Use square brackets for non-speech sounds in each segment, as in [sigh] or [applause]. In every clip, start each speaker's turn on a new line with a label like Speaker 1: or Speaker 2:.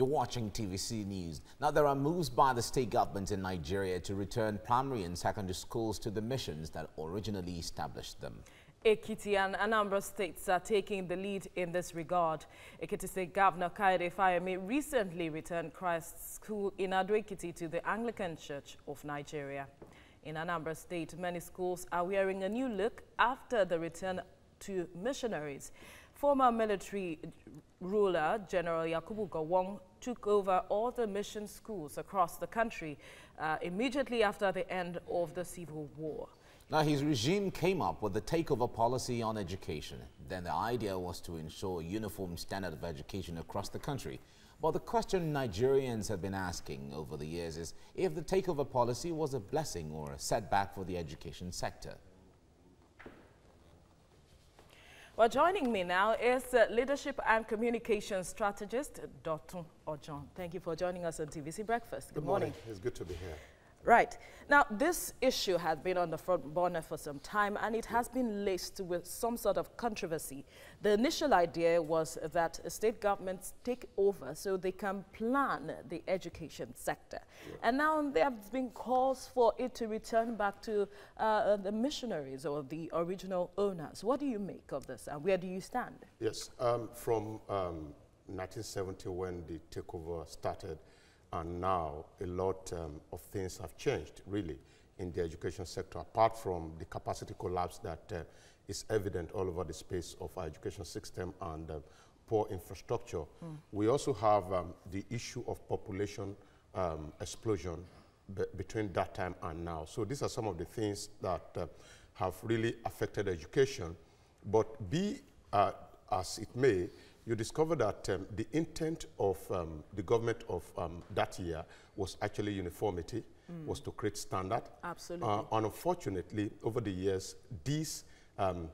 Speaker 1: You're watching TVC News. Now, there are moves by the state government in Nigeria to return primary and secondary schools to the missions that originally established them.
Speaker 2: Ekiti and Anambra states are taking the lead in this regard. Ekiti State Governor Kayode Fayemi recently returned Christ School in Ado-Ekiti to the Anglican Church of Nigeria. In Anambra State, many schools are wearing a new look after the return to missionaries. Former military ruler General Yakubu Gowon took over all the mission schools across the country uh, immediately after the end of the civil war.
Speaker 1: Now, his regime came up with the takeover policy on education. Then the idea was to ensure uniform standard of education across the country. But the question Nigerians have been asking over the years is if the takeover policy was a blessing or a setback for the education sector.
Speaker 2: Well, joining me now is uh, leadership and communication strategist, Dr. Ojon. Thank you for joining us on TVC Breakfast.
Speaker 3: Good, good morning. morning. It's good to be here.
Speaker 2: Right. Now, this issue has been on the front burner for some time, and it has been laced with some sort of controversy. The initial idea was that state governments take over so they can plan the education sector. Yeah. And now there have been calls for it to return back to uh, the missionaries or the original owners. What do you make of this, and where do you stand?
Speaker 3: Yes, um, from um, 1970 when the takeover started, and now a lot um, of things have changed, really, in the education sector, apart from the capacity collapse that uh, is evident all over the space of our education system and uh, poor infrastructure. Mm. We also have um, the issue of population um, explosion be between that time and now. So these are some of the things that uh, have really affected education. But be uh, as it may, you discover that um, the intent of um, the government of um, that year was actually uniformity, mm. was to create standard.
Speaker 2: Absolutely. Uh,
Speaker 3: and unfortunately, over the years, these um,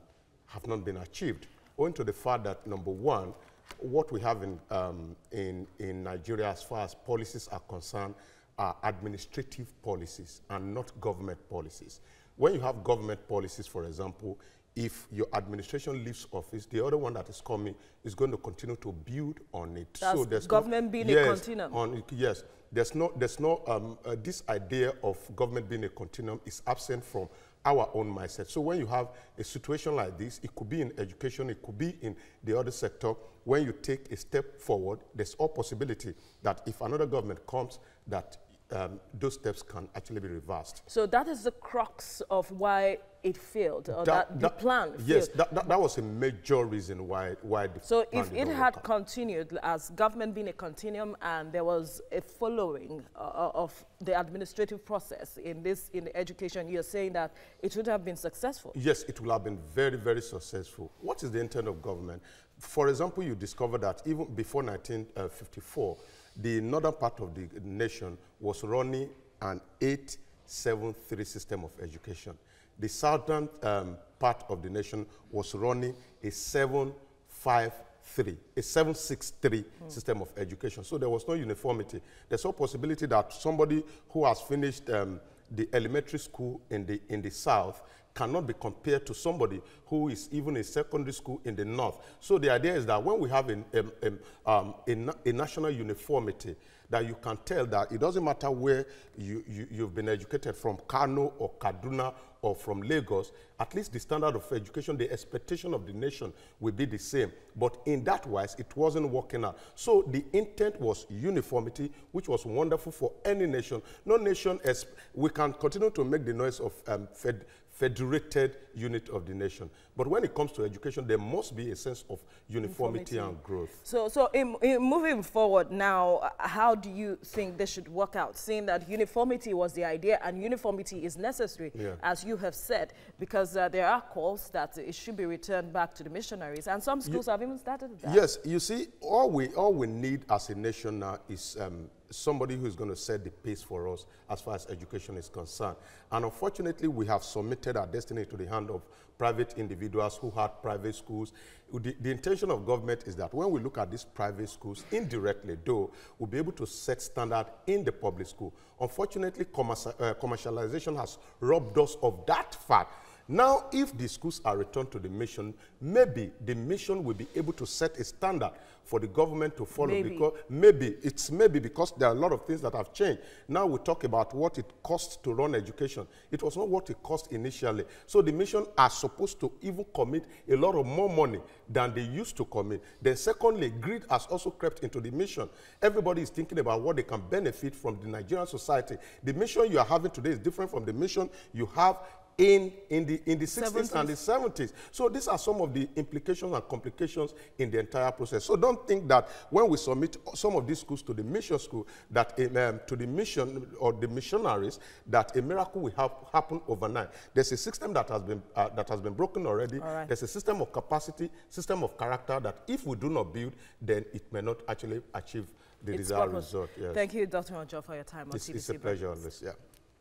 Speaker 3: have not been achieved, owing to the fact that, number one, what we have in, um, in, in Nigeria as far as policies are concerned are administrative policies and not government policies. When you have government policies, for example, if your administration leaves office, the other one that is coming is going to continue to build on it.
Speaker 2: That's so there's government no, being yes, a continuum.
Speaker 3: On, yes, there's no, there's no, um, uh, this idea of government being a continuum is absent from our own mindset. So when you have a situation like this, it could be in education, it could be in the other sector, when you take a step forward, there's all possibility that if another government comes, that um, those steps can actually be reversed.
Speaker 2: So that is the crux of why it failed, or that, that the plan
Speaker 3: Yes, that, that, that, was a major reason why, why the
Speaker 2: So if it had continued as government being a continuum and there was a following uh, of the administrative process in this, in education, you're saying that it would have been successful?
Speaker 3: Yes, it would have been very, very successful. What is the intent of government? For example, you discover that even before 1954, the northern part of the nation was running an 873 system of education. The southern um, part of the nation was running a 753, a 763 mm. system of education. So there was no uniformity. There's no possibility that somebody who has finished um, the elementary school in the, in the south cannot be compared to somebody who is even in secondary school in the north. So the idea is that when we have a, a, um, a, a national uniformity, that you can tell that it doesn't matter where you, you, have been educated from Kano or Kaduna or from Lagos, at least the standard of education, the expectation of the nation will be the same. But in that wise, it wasn't working out. So the intent was uniformity, which was wonderful for any nation. No nation, as we can continue to make the noise of um, fed, federated unit of the nation. But when it comes to education, there must be a sense of uniformity, and growth.
Speaker 2: So, so in, in moving forward now, how do you think this should work out? Seeing that uniformity was the idea and uniformity is necessary, yeah. as you have said, because uh, there are calls that it should be returned back to the missionaries, and some schools you, have even started that.
Speaker 3: Yes, you see, all we, all we need as a nation now is um, somebody who is going to set the pace for us as far as education is concerned. And unfortunately, we have submitted our destiny to the hand of private individuals who had private schools. The, the, intention of government is that when we look at these private schools, indirectly though, we'll be able to set standard in the public school. Unfortunately, uh, commercialization has robbed us of that fact. Now, if the schools are returned to the mission, maybe the mission will be able to set a standard for the government to follow
Speaker 2: Maybe.
Speaker 3: because maybe it's maybe because there are a lot of things that have changed. Now we talk about what it costs to run education. It was not what it cost initially. So the mission are supposed to even commit a lot of more money than they used to commit. Then secondly, greed has also crept into the mission. Everybody is thinking about what they can benefit from the Nigerian society. The mission you are having today is different from the mission you have in, in, the, in the 60s and the 70s. So these are some of the implications and complications in the entire process. So don't think that when we submit some of these schools to the mission school, that um, to the mission or the missionaries, that a miracle will hap happen overnight. There's a system that has been, uh, that has been broken already.
Speaker 2: Right.
Speaker 3: There's a system of capacity, system of character that if we do not build, then it may not actually achieve the
Speaker 2: It's
Speaker 3: desired result. Yes.
Speaker 2: Thank you, Dr. Ojo, for your time on
Speaker 3: It's,
Speaker 2: TVC
Speaker 3: it's a pleasure Yeah.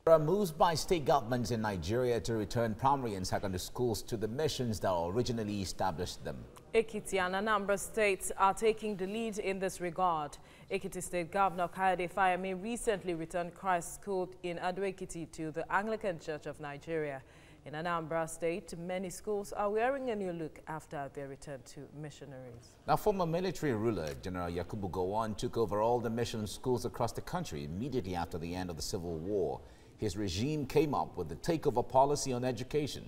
Speaker 1: There are moves by state governments in Nigeria to return primary and secondary schools to the missions that originally established them.
Speaker 2: Ekiti and Anambra states are taking the lead in this regard. Ekiti State Governor Kayode Fayemi recently returned Christ School in Ado-Ekiti to the Anglican Church of Nigeria. In Anambra State, many schools are wearing a new look after their return to missionaries.
Speaker 1: Now, former military ruler General Yakubu Gowon took over all the mission schools across the country immediately after the end of the Civil War. His regime came up with the takeover policy on education.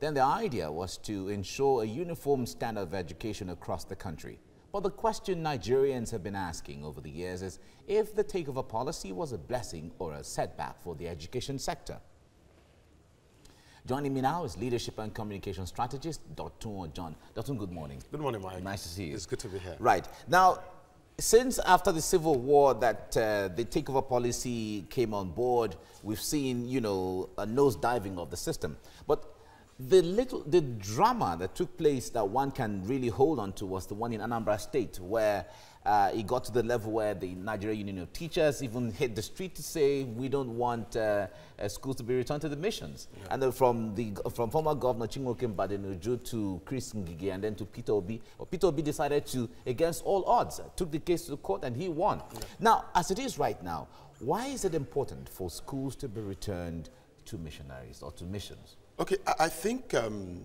Speaker 1: Then the idea was to ensure a uniform standard of education across the country. But the question Nigerians have been asking over the years is if the takeover policy was a blessing or a setback for the education sector. Joining me now is leadership and communication strategist Dr. John. Dr. good morning.
Speaker 3: Good morning, Mike.
Speaker 1: Nice to see you.
Speaker 3: It's good to be here.
Speaker 1: Right. Now, since after the Civil War that uh, the takeover policy came on board, we've seen, you know, a nosediving of the system. But the little, the drama that took place that one can really hold on to was the one in Anambra State, where uh, it got to the level where the Nigeria Union of Teachers even hit the street to say we don't want uh, uh, schools to be returned to the missions. And then from the from former Governor Chinwoke Mbadinuju to Chris Ngige and then to Peter Obi, Peter Obi decided to, against all odds, took the case to the court and he won. Now, as it is right now, why is it important for schools to be returned to missionaries or to missions?
Speaker 3: Okay, I, I think um,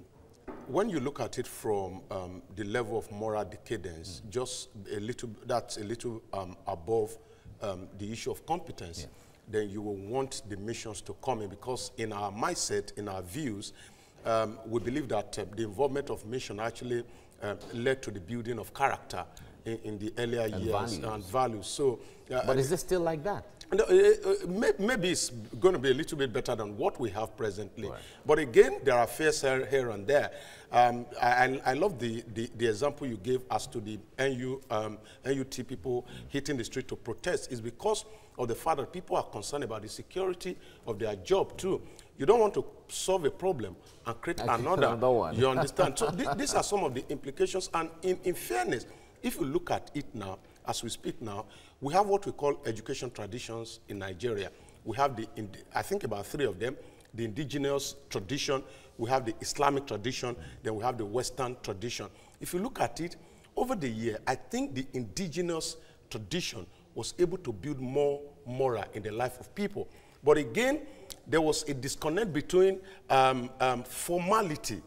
Speaker 3: when you look at it from um, the level of moral decadence, just a little, that's a little um, above um, the issue of competence, then you will want the missions to come in because in our mindset, in our views, um, we believe that uh, the involvement of mission actually uh, led to the building of character in, in the earlier years
Speaker 1: values.
Speaker 3: and values. So, uh,
Speaker 1: But is it still like that?
Speaker 3: Uh, may- maybe it's going to be a little bit better than what we have presently. But again, there are fears here, here and there. Um, I, I- love the, the, the example you gave as to the NU, um, NUT people hitting the street to protest is because of the fact that people are concerned about the security of their job too. You don't want to solve a problem and create another.
Speaker 1: another one.
Speaker 3: You understand? [laughs] so thi- these are some of the implications. And in, in fairness, if you look at it now, as we speak now, we have what we call education traditions in Nigeria. We have the, I think about three of them, the indigenous tradition, we have the Islamic tradition, then we have the Western tradition. If you look at it, over the year, I think the indigenous tradition was able to build more moral in the life of people. But again, there was a disconnect between um, um, formality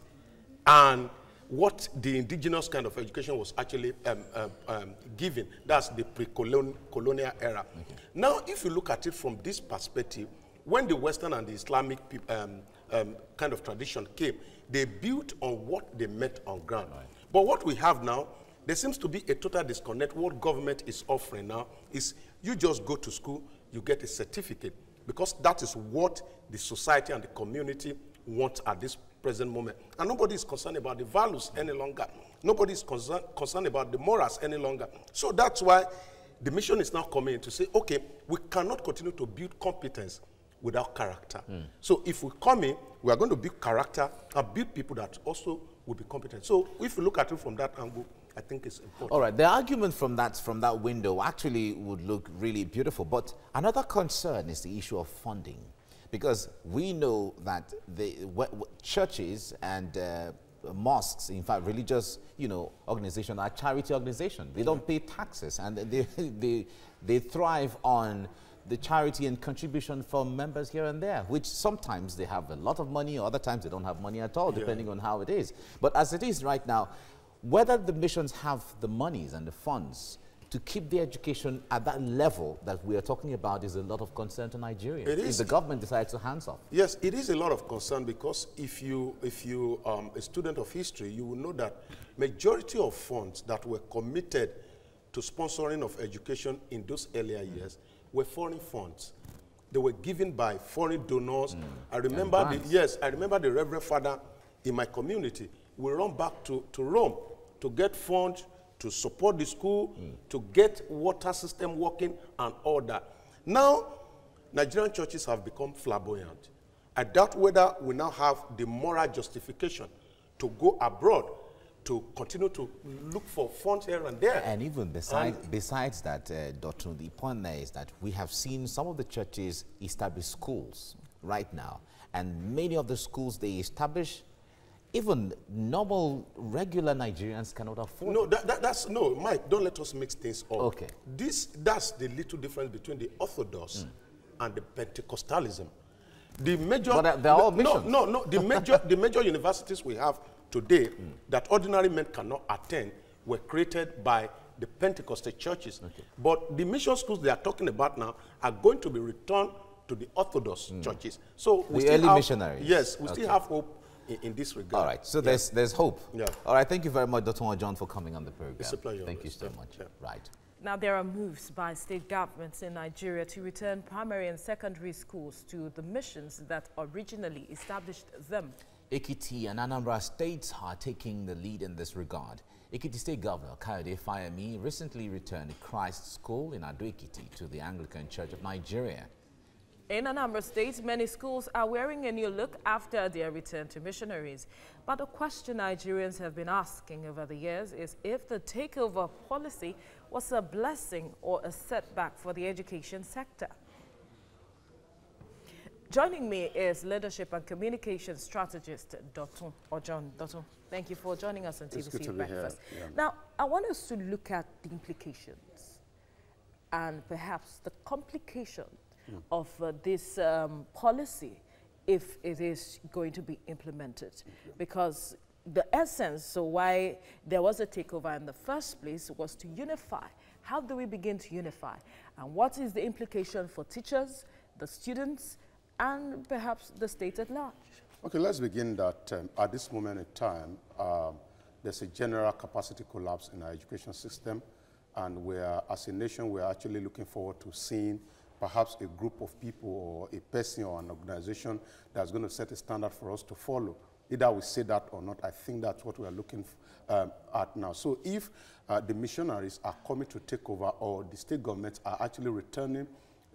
Speaker 3: and what the indigenous kind of education was actually um, um, um, given. That's the pre-colonial era. Now, if you look at it from this perspective, when the Western and the Islamic um, um, kind of tradition came, they built on what they met on ground. But what we have now, there seems to be a total disconnect. What government is offering now is you just go to school, you get a certificate, because that is what the society and the community want at this present moment. And nobody is concerned about the values any longer. Nobody is concern, concerned about the morals any longer. So that's why the mission is now coming to say, okay, we cannot continue to build competence without character. Hmm. So if we come in, we are going to build character and build people that also will be competent. So if you look at it from that angle, I think it's important.
Speaker 1: All right, the argument from that, from that window actually would look really beautiful. But another concern is the issue of funding. Because we know that the w- w- churches and uh, mosques, in fact, religious, you know, organizations are charity organizations. They don't pay taxes and [laughs] they, they, they thrive on the charity and contribution from members here and there, which sometimes they have a lot of money, other times they don't have money at all, depending on how it is. But as it is right now, whether the missions have the monies and the funds to keep the education at that level that we are talking about is a lot of concern to Nigerians.
Speaker 3: It is.
Speaker 1: If the government decides to hands off.
Speaker 3: Yes, it is a lot of concern because if you, if you um, a student of history, you will know that majority of funds that were committed to sponsoring of education in those earlier mm. years were foreign funds. They were given by foreign donors. Mm. I remember the, yes, I remember the Reverend Father in my community. We run back to, to Rome to get funds to support the school, mm. to get water system working and all that. Now, Nigerian churches have become flamboyant. I doubt whether we now have the moral justification to go abroad to continue to look for funds here and there.
Speaker 1: And even besides, and besides that, uh, Dr. the point there is that we have seen some of the churches establish schools right now. And many of the schools they establish even normal, regular Nigerians cannot afford.
Speaker 3: No, that, that, that's no, Mike. Don't let us mix things up.
Speaker 1: Okay.
Speaker 3: This that's the little difference between the Orthodox mm. and the Pentecostalism. The major,
Speaker 1: but they're all missions.
Speaker 3: No, no, no. The major, [laughs] the major universities we have today mm. that ordinary men cannot attend were created by the Pentecostal churches. Okay. But the mission schools they are talking about now are going to be returned to the Orthodox mm. churches. So
Speaker 1: we the early
Speaker 3: have,
Speaker 1: missionaries.
Speaker 3: Yes, we okay. still have hope in, in, this regard.
Speaker 1: All right, so yeah. there's, there's hope.
Speaker 3: Yeah.
Speaker 1: All right, thank you very much, Dr. John, for coming on the program.
Speaker 3: It's a pleasure.
Speaker 1: Thank you so much.
Speaker 3: Yeah.
Speaker 1: Right.
Speaker 2: Now, there are moves by state governments in Nigeria to return primary and secondary schools to the missions that originally established them.
Speaker 1: Ekiti and Anambra states are taking the lead in this regard. Ekiti State Governor Kayode Fayemi recently returned Christ School in Ado-Ekiti to the Anglican Church of Nigeria.
Speaker 2: In a number of states, many schools are wearing a new look after their return to missionaries. But the question Nigerians have been asking over the years is if the takeover policy was a blessing or a setback for the education sector. Joining me is leadership and communication strategist Dotun Ojon. Dotun, thank you for joining us on TVC Breakfast. Yeah. Now, I want us to look at the implications and perhaps the complications mm. of uh, this um, policy if it is going to be implemented. Okay. Because the essence, so why there was a takeover in the first place was to unify. How do we begin to unify? And what is the implication for teachers, the students, and perhaps the state at large?
Speaker 3: Okay, let's begin that um, at this moment in time, um, there's a general capacity collapse in our education system, and we are, as a nation, we're actually looking forward to seeing perhaps a group of people or a person or an organization that's going to set a standard for us to follow. Either we say that or not, I think that's what we are looking um, at now. So if uh, the missionaries are coming to take over or the state governments are actually returning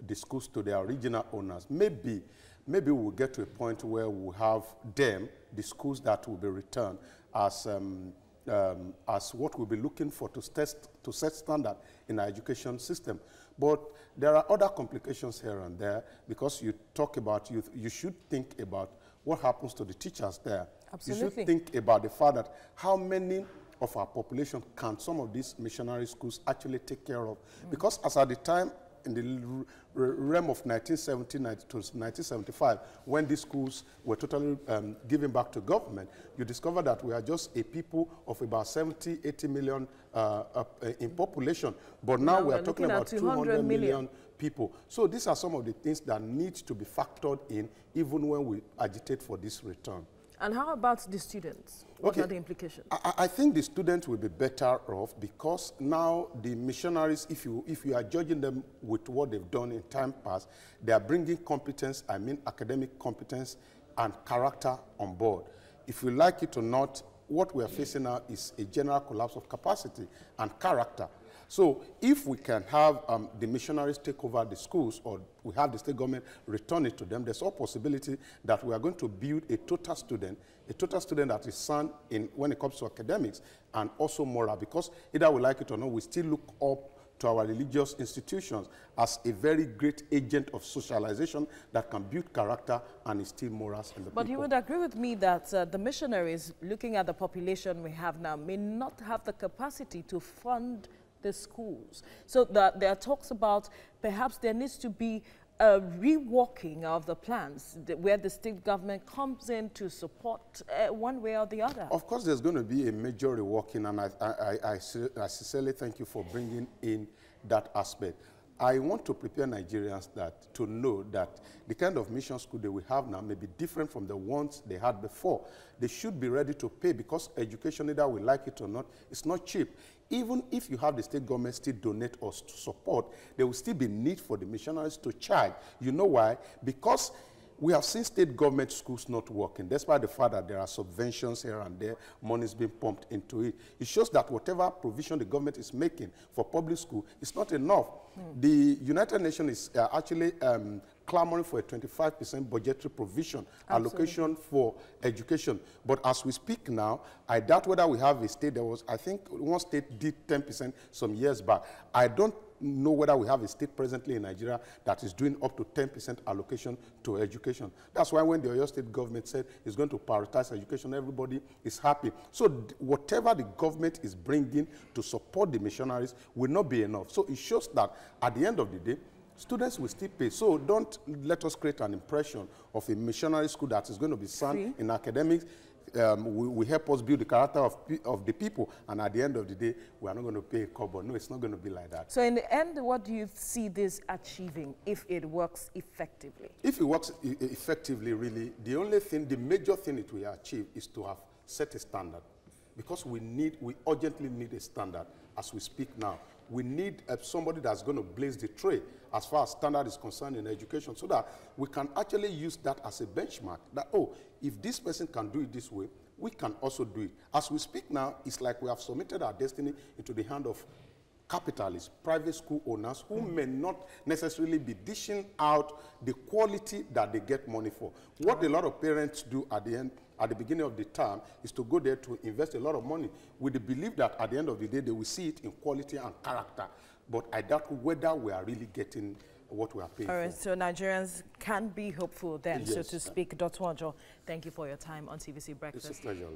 Speaker 3: the schools to their original owners, maybe, maybe we'll get to a point where we'll have them, the schools that will be returned, as um, um, as what we'll be looking for to, test, to set standard in our education system. But there are other complications here and there because you talk about youth, you should think about what happens to the teachers there.
Speaker 2: Absolutely.
Speaker 3: You should think about the fact that how many of our population can some of these missionary schools actually take care of? Mm. Because as at the time in the realm of 1970 to 1975, when these schools were totally um, given back to government, you discover that we are just a people of about 70, 80 million uh, uh, in population. But now, now we are talking about 200 million. million people. So these are some of the things that need to be factored in even when we agitate for this return.
Speaker 2: And how about the students? What okay. are the implications?
Speaker 3: I, I, think the students will be better off because now the missionaries, if you, if you are judging them with what they've done in time past, they are bringing competence, I mean academic competence and character on board. If you like it or not, what we are facing now is a general collapse of capacity and character. So if we can have um, the missionaries take over the schools or we have the state government return it to them, there's all possibility that we are going to build a total student, a total student that is sound in, when it comes to academics and also moral because either we like it or not, we still look up to our religious institutions as a very great agent of socialization that can build character and instill morals in the
Speaker 2: but
Speaker 3: people.
Speaker 2: you would agree with me that uh, the missionaries, looking at the population we have now, may not have the capacity to fund the schools. So that there are talks about perhaps there needs to be a reworking of the plans where the state government comes in to support uh, one way or the other?
Speaker 3: Of course, there's going to be a major reworking, and I, I, I, I sincerely thank you for bringing in that aspect. I want to prepare Nigerians that to know that the kind of mission school that we have now may be different from the ones they had before. They should be ready to pay because education, either we like it or not, it's not cheap. Even if you have the state government still donate or support, there will still be need for the missionaries to charge. You know why? Because we have seen state government schools not working, despite the fact that there are subventions here and there, money is being pumped into it. It shows that whatever provision the government is making for public school is not enough. Mm. The United Nations is uh, actually um, clamoring for a 25% budgetary provision Absolutely. allocation for education. But as we speak now, I doubt whether we have a state that was, I think one state did 10% some years back. I don't know whether we have a state presently in Nigeria that is doing up to 10% allocation to education. That's why when the Oyo state government said it's going to prioritize education, everybody is happy. So whatever the government is bringing to support the missionaries will not be enough. So it shows that at the end of the day, students will still pay. So don't let us create an impression of a missionary school that is going to be sound in academics um, will, will, help us build the character of, of the people. And at the end of the day, we are not going to pay a cover. No, it's not going to be like that.
Speaker 2: So in the end, what do you see this achieving if it works effectively?
Speaker 3: If it works e effectively, really, the only thing, the major thing it will achieve is to have set a standard. Because we need, we urgently need a standard as we speak now we need uh, somebody that's going to blaze the trail as far as standard is concerned in education so that we can actually use that as a benchmark that, oh, if this person can do it this way, we can also do it. As we speak now, it's like we have submitted our destiny into the hand of capitalists, private school owners who mm. may not necessarily be dishing out the quality that they get money for. What a lot of parents do at the end, at the beginning of the term, is to go there to invest a lot of money with the belief that at the end of the day they will see it in quality and character. But I doubt whether we are really getting what we are paying
Speaker 2: All right,
Speaker 3: for.
Speaker 2: so Nigerians can be hopeful then, yes. so to speak. Dr. Ojo, thank you for your time on TVC Breakfast.
Speaker 3: It's a pleasure,